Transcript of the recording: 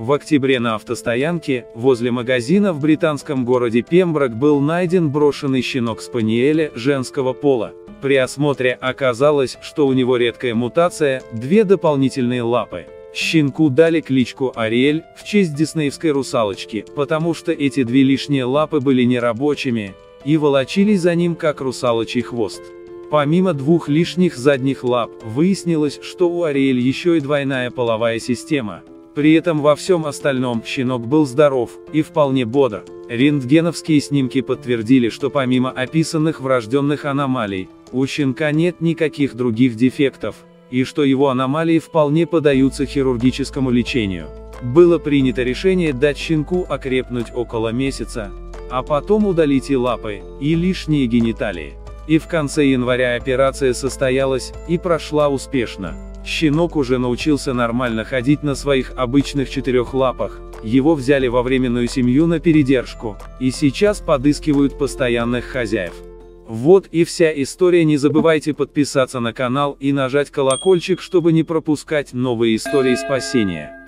В октябре на автостоянке, возле магазина в британском городе Пемброк был найден брошенный щенок спаниеля женского пола. При осмотре оказалось, что у него редкая мутация, две дополнительные лапы. Щенку дали кличку Ариэль, в честь диснеевской русалочки, потому что эти две лишние лапы были нерабочими, и волочились за ним как русалочий хвост. Помимо двух лишних задних лап, выяснилось, что у Ариэль еще и двойная половая система. При этом во всем остальном щенок был здоров и вполне бодр. Рентгеновские снимки подтвердили, что помимо описанных врожденных аномалий, у щенка нет никаких других дефектов, и что его аномалии вполне подаются хирургическому лечению. Было принято решение дать щенку окрепнуть около месяца, а потом удалить и лапы, и лишние гениталии. И в конце января операция состоялась, и прошла успешно. Щенок уже научился нормально ходить на своих обычных четырех лапах, его взяли во временную семью на передержку, и сейчас подыскивают постоянных хозяев. Вот и вся история не забывайте подписаться на канал и нажать колокольчик, чтобы не пропускать новые истории спасения.